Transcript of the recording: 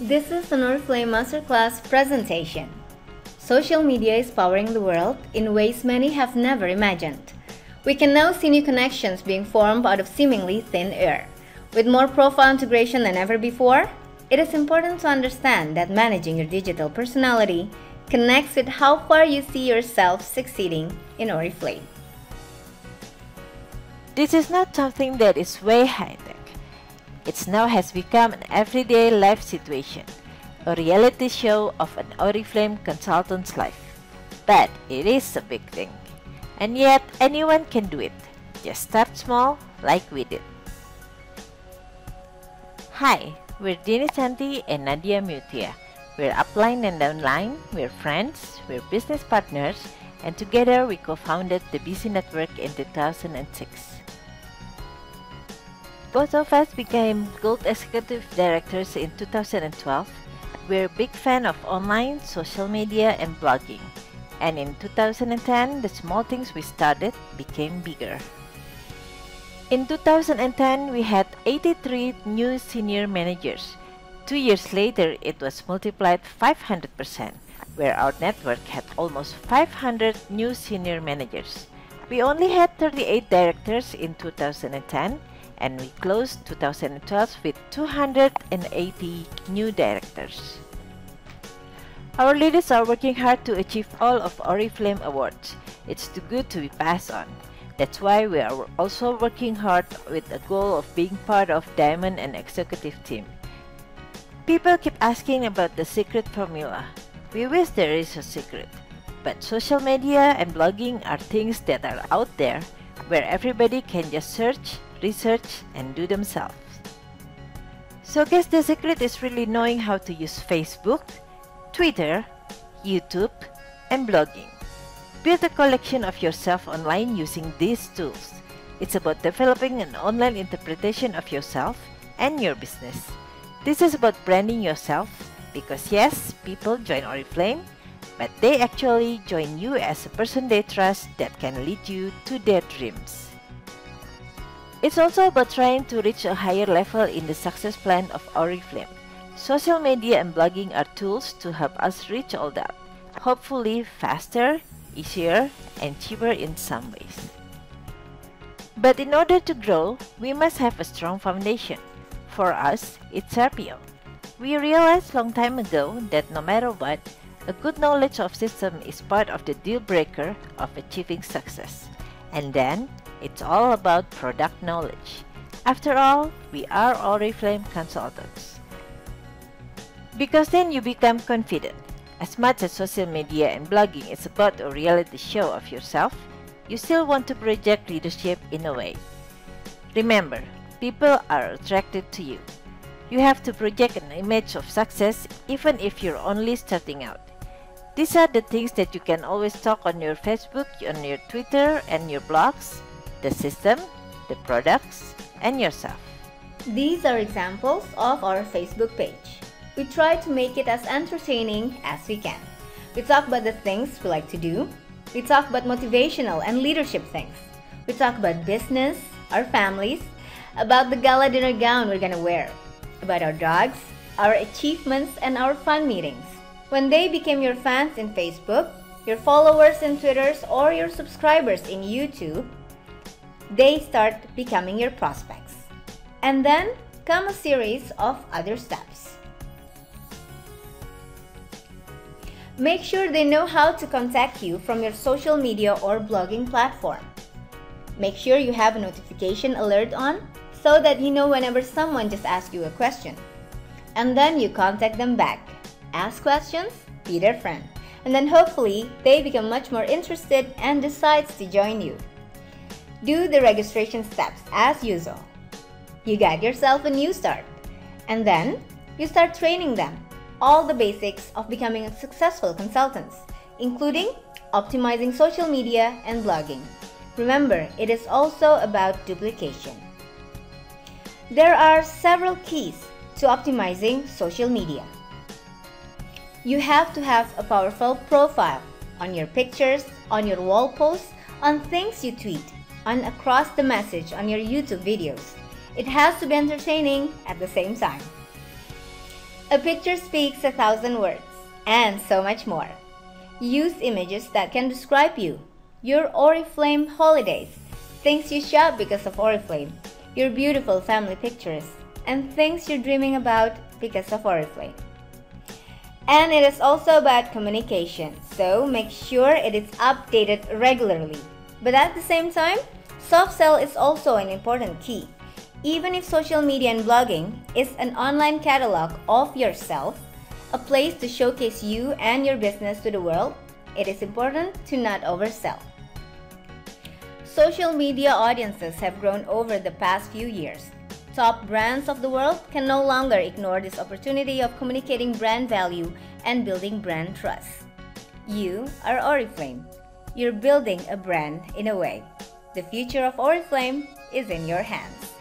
This is an Oriflame Masterclass presentation. Social media is powering the world in ways many have never imagined. We can now see new connections being formed out of seemingly thin air. With more profile integration than ever before, it is important to understand that managing your digital personality connects with how far you see yourself succeeding in Oriflame. This is not something that is way high. It now has become an everyday life situation, a reality show of an Oriflame consultant's life. But it is a big thing. And yet anyone can do it. Just start small like we did. Hi, we're Dini Shanti and Nadia Meutia. We're upline and downline, we're friends, we're business partners, and together we co-founded D'BC Network in 2006. Both of us became Gold Executive Directors in 2012. We're a big fan of online, social media, and blogging. And in 2010, the small things we started became bigger. In 2010, we had 83 new senior managers. Two years later, it was multiplied 500%, where our network had almost 500 new senior managers. We only had 38 directors in 2010 and we closed 2012 with 280 new directors. Our leaders are working hard to achieve all of Oriflame awards. It's too good to be passed on. That's why we are also working hard with the goal of being part of Diamond and Executive Team. People keep asking about the secret formula. We wish there is a secret. But social media and blogging are things that are out there where everybody can just search research, and do themselves. So guess the secret is really knowing how to use Facebook, Twitter, YouTube, and blogging. Build a collection of yourself online using these tools. It's about developing an online interpretation of yourself and your business. This is about branding yourself because yes, people join Oriflame, but they actually join you as a person they trust that can lead you to their dreams. It's also about trying to reach a higher level in the success plan of Oriflame. Social media and blogging are tools to help us reach all that, hopefully faster, easier, and cheaper in some ways. But in order to grow, we must have a strong foundation. For us, it's RPO. We realized long time ago that no matter what, a good knowledge of system is part of the deal breaker of achieving success. And then, it's all about product knowledge. After all, we are Oriflame consultants. Because then you become confident. As much as social media and blogging is about a reality show of yourself, you still want to project leadership in a way. Remember, people are attracted to you. You have to project an image of success even if you're only starting out. These are the things that you can always talk on your Facebook, on your Twitter, and your blogs, the system, the products, and yourself. These are examples of our Facebook page. We try to make it as entertaining as we can. We talk about the things we like to do. We talk about motivational and leadership things. We talk about business, our families, about the gala dinner gown we're gonna wear, about our dogs, our achievements, and our fun meetings. When they became your fans in Facebook, your followers in Twitters, or your subscribers in YouTube, they start becoming your prospects. And then come a series of other steps. Make sure they know how to contact you from your social media or blogging platform. Make sure you have a notification alert on so that you know whenever someone just asks you a question. And then you contact them back. Ask questions, be their friend. And then hopefully they become much more interested and decides to join you. Do the registration steps as usual. You get yourself a new start. And then you start training them all the basics of becoming a successful consultant, including optimizing social media and blogging. Remember, it is also about duplication. There are several keys to optimizing social media. You have to have a powerful profile on your pictures, on your wall posts, on things you tweet, and across the message on your YouTube videos. It has to be entertaining at the same time. A picture speaks a thousand words, and so much more. Use images that can describe you, your Oriflame holidays, things you shop because of Oriflame, your beautiful family pictures, and things you're dreaming about because of Oriflame. And it is also about communication, so make sure it is updated regularly. But at the same time, soft sell is also an important key. Even if social media and blogging is an online catalog of yourself, a place to showcase you and your business to the world, it is important to not oversell. Social media audiences have grown over the past few years. Top brands of the world can no longer ignore this opportunity of communicating brand value and building brand trust. You are Oriflame. You're building a brand in a way. The future of Oriflame is in your hands.